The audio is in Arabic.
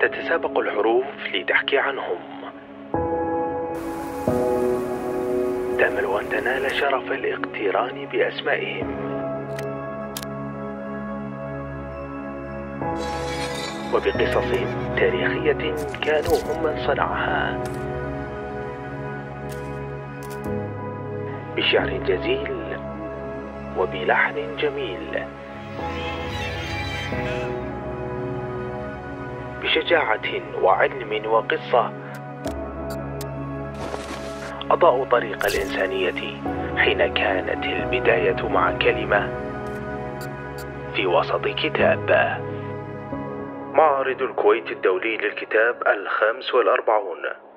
تتسابق الحروف لتحكي عنهم. تأمل أن تنال شرف الاقتران بأسمائهم. وبقصص تاريخية كانوا هم من صنعها. بشعر جزيل وبلحن جميل. بشجاعة وعلم وقصة. أضاءوا طريق الإنسانية حين كانت البداية مع كلمة في وسط كتاب. معرض الكويت الدولي للكتاب الخامس والأربعون.